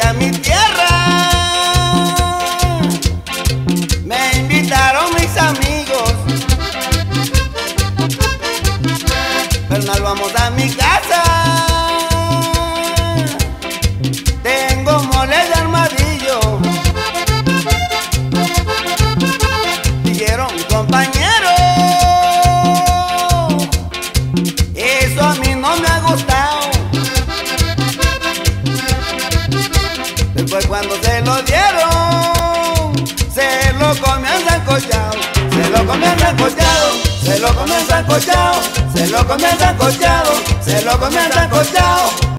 a mi tierra. Me invitaron mis amigos, pero nos vamos a mi casa. Tengo moles de armadillo. Dijeron compañero, eso a mí no me ha gustado. Después cuando se lo dieron, se lo comían sancochado, se lo comían sancochado, se lo comían sancochado, se lo comían sancochado, se lo comían sancochado.